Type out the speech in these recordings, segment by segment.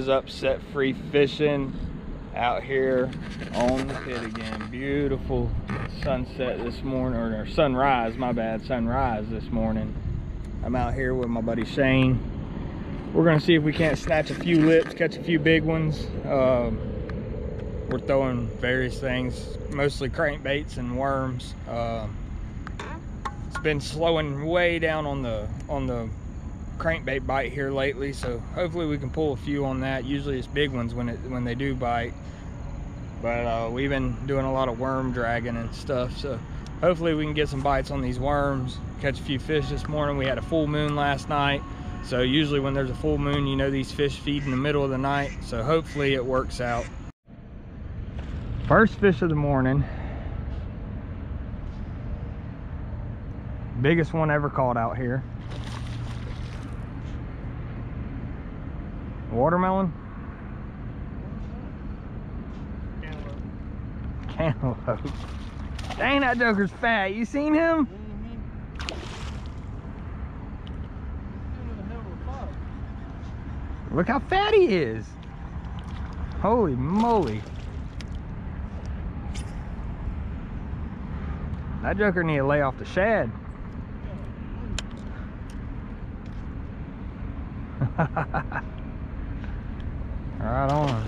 Is up, Set Free Fishing? Out here on the pit again. Beautiful sunset this morning, or sunrise, my bad, sunrise this morning. I'm out here with my buddy Shane. We're gonna see if we can't snatch a few lips, catch a few big ones. Um, we're throwing various things, mostly crankbaits and worms. Um, it's been slowing way down on the on the crankbait bite here lately so hopefully we can pull a few on that. Usually it's big ones when it when they do bite. But uh, we've been doing a lot of worm dragging and stuff so hopefully we can get some bites on these worms. Catch a few fish this morning. We had a full moon last night so usually when there's a full moon you know these fish feed in the middle of the night so hopefully it works out. First fish of the morning. Biggest one ever caught out here Watermelon? Cantaloupe. Cantaloupe. Dang, that joker's fat. You seen him? Mm-hmm. Look how fat he is. Holy moly. That joker need to lay off the shad. Right on.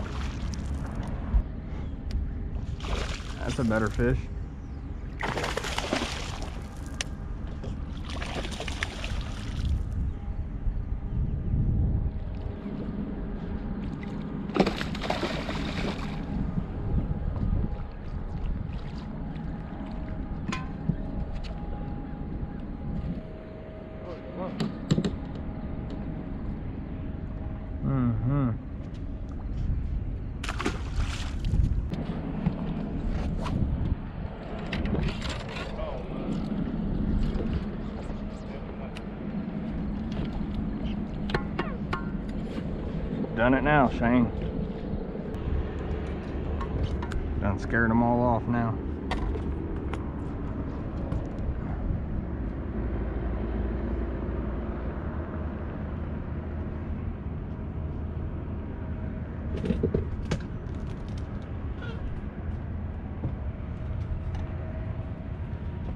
That's a better fish. Done it now, Shane. Done scared them all off now.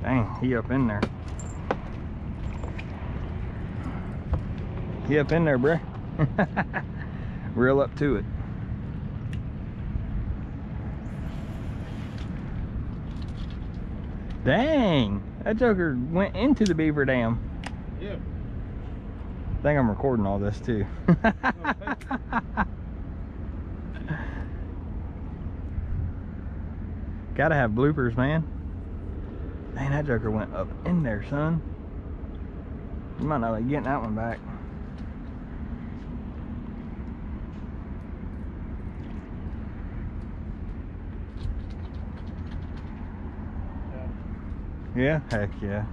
Dang, he up in there. He up in there, bruh. Reel up to it. Dang, that joker went into the beaver dam. Yeah. I think I'm recording all this too. Gotta have bloopers, man. Dang, that joker went up in there, son. You might not like getting that one back. Yeah, heck yeah.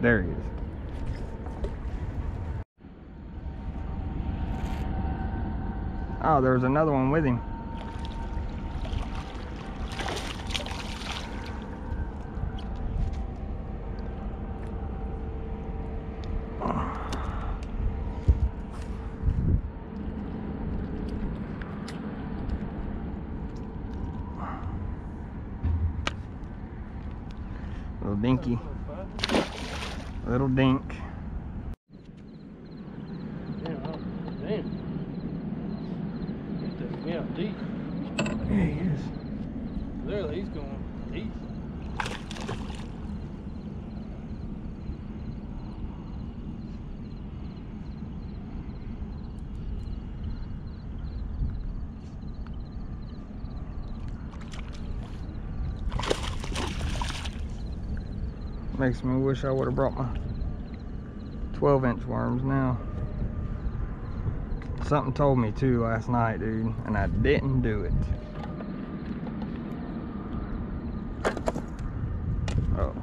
There he is. Oh, there was another one with him. Little dinky. Little dink. He is. He's going. Makes me wish I would have brought my 12 inch worms now. Something told me to last night, dude, and I didn't do it. Oh.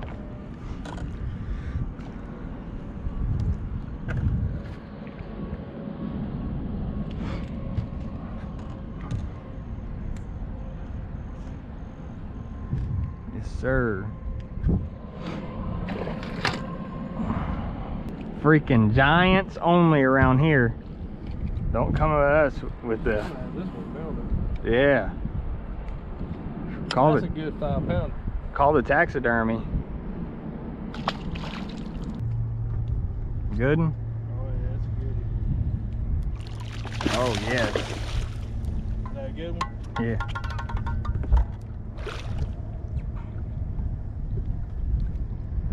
Yes, sir. Freaking giants only around here. Don't come at us with the this one found it. yeah. Call That's the a good five pound. call the taxidermy. Good. one? Oh yeah, that's a Oh yes. Is that a good one? Yeah.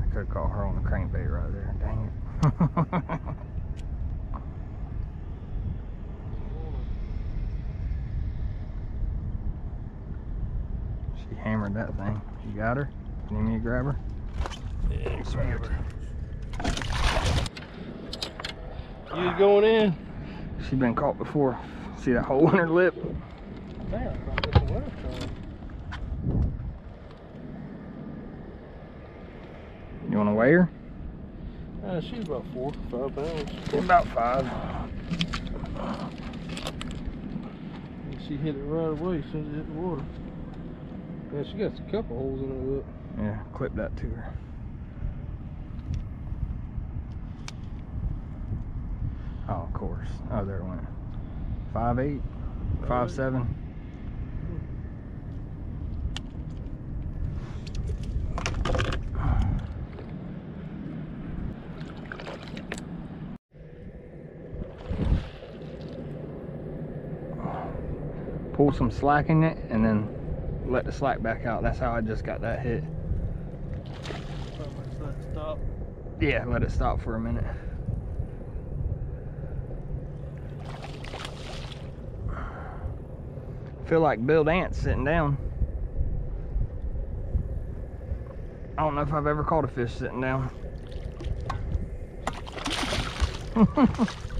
I could call her on the crankbait right there. Dang it. she hammered that thing. You got her? You Need me to grab her? Yeah, grab her. You going in? She's been caught before. See that hole in her lip? Damn, I thought this one. You want to weigh her? Uh, she's about four, five pounds. About five. And She hit it right away as soon as it hit the water. Yeah, she got a couple holes in her lip. Yeah, clip that to her. Oh, of course. Oh, there it went. Five eight, five seven. Pull some slack in it and then let the slack back out. That's how I just got that hit. Yeah, let it stop for a minute. Feel like Bill Dance sitting down. I don't know if I've ever caught a fish sitting down.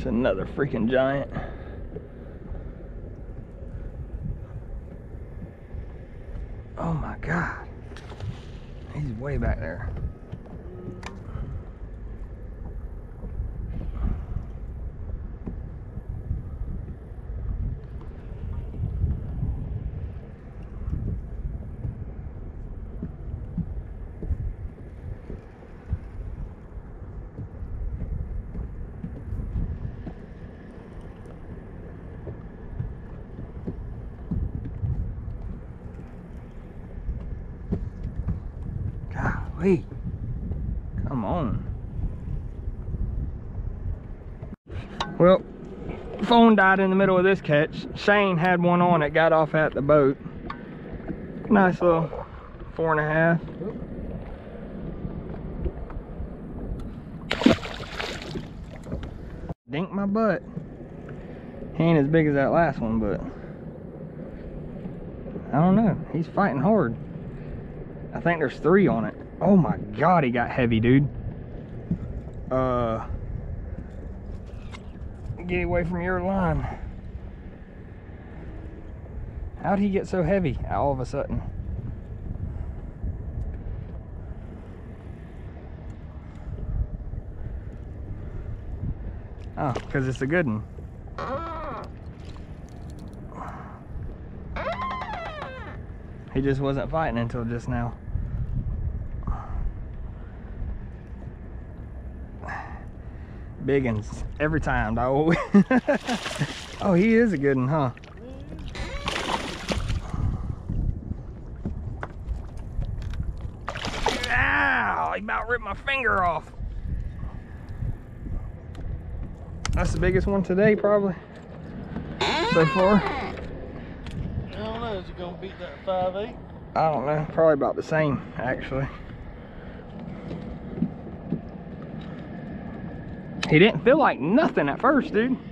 It's another freaking giant. Oh my god. He's way back there. Golly. Come on. Well, phone died in the middle of this catch. Shane had one on it, got off at the boat. Nice little four and a half. Dink my butt. He ain't as big as that last one, but I don't know. He's fighting hard. I think there's three on it. Oh my god, he got heavy, dude. Uh, get away from your line. How'd he get so heavy all of a sudden? Oh, because it's a good one. He just wasn't fighting until just now. Biggins every time, dog. oh, he is a good one, huh? Ow! He about ripped my finger off. That's the biggest one today, probably. So far. I don't know, is it gonna beat that five eight? I don't know. Probably about the same, actually. He didn't feel like nothing at first, dude.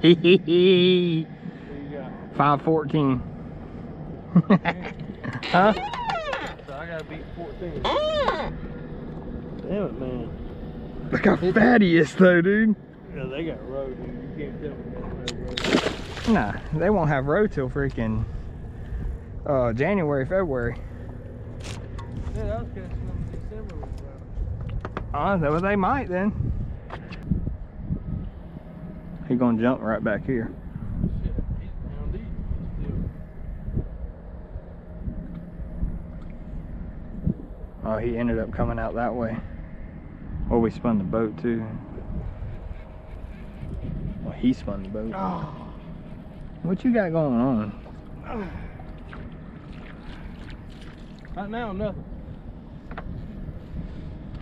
Hee hee hee. What you got? 514. huh? So I gotta beat 14. Damn it, man. Look how fat he is, though, dude. Yeah, they got road here. You can't tell me they road. Nah, they won't have road till freaking uh, January, February. Yeah, I was catching them in December. with that. Uh, well, they might then. He gonna jump right back here. Shit, he's down deep still. Oh, he ended up coming out that way. Or we spun the boat too. Well, he spun the boat. Oh. What you got going on? Right now, nothing.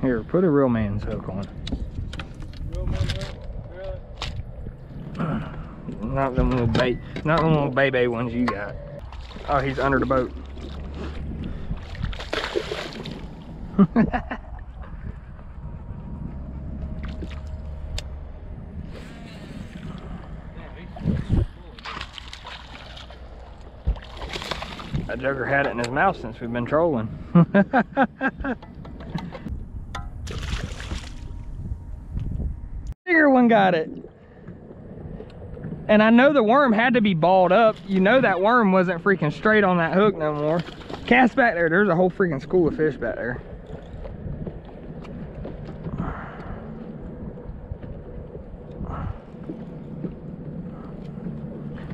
Here, put a real man's hook on. Real man, really? Not them little bait, not them little baby ones you got. Oh, he's under the boat. That joker had it in his mouth since we've been trolling. Bigger one got it. And I know the worm had to be balled up. You know that worm wasn't freaking straight on that hook no more. Cast back there. There's a whole freaking school of fish back there.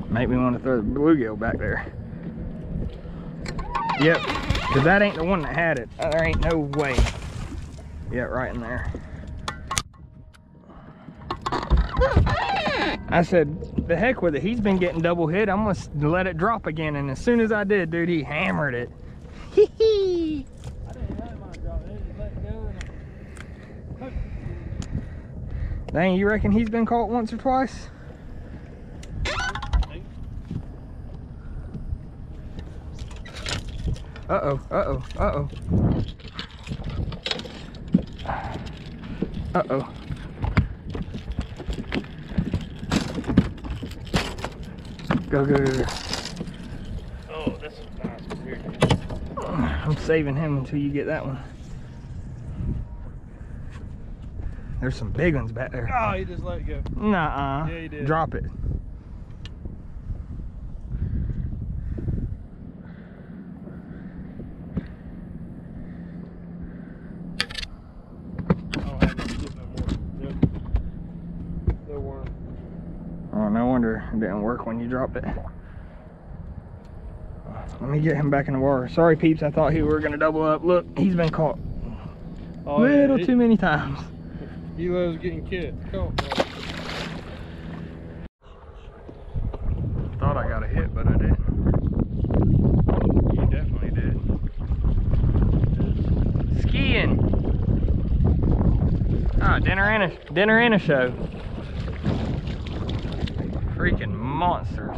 Make me want to throw the bluegill back there. Yep, because that ain't the one that had it. There ain't no way. Yeah, right in there. I said, the heck with it. He's been getting double hit. I'm gonna let it drop again. And as soon as I did, dude, he hammered it. Hee hee. Dang, you reckon he's been caught once or twice? Uh-oh, uh-oh, uh-oh. Uh-oh. Go, go, go, go. Oh, that's nice. Here. I'm saving him until you get that one. There's some big ones back there. Oh, he just let go. Nuh-uh. Yeah, he did. Drop it. I don't have no more. Yep. No worm. Oh, no wonder it didn't work when you dropped it. Let me get him back in the water. Sorry, peeps. I thought he were gonna double up. Look, he's been caught Oh, little yeah, too many times. He, loves getting. Caught. bro. Thought I got a hit, but I didn't. You definitely did. Skiing. Ah, dinner and a dinner and a show. Freaking monsters.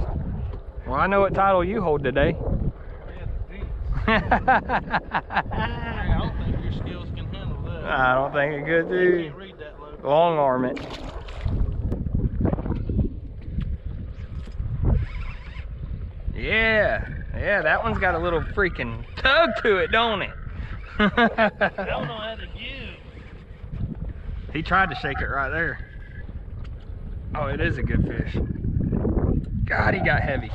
Well, I know what title you hold today. I don't think your skills can handle that. I don't think it could do. Long arm it. Yeah, yeah, that one's got a little freaking tug to it, don't it? Don't know how to give. he tried to shake it right there. Oh, it is a good fish. God, he got heavy.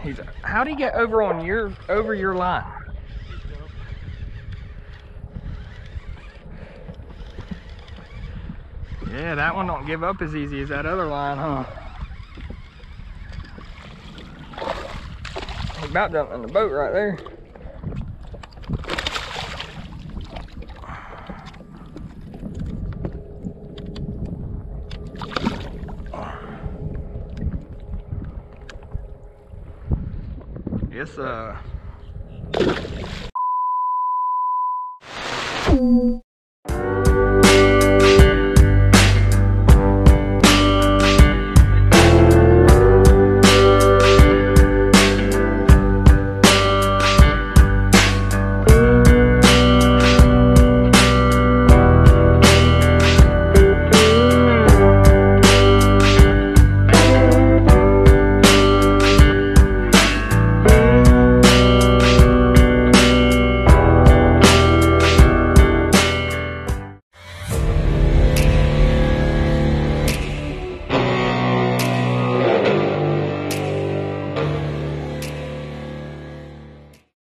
He's. How'd he get over on your over your line? Yeah, that one don't give up as easy as that other line, huh? About jumped in the boat right there. It's uh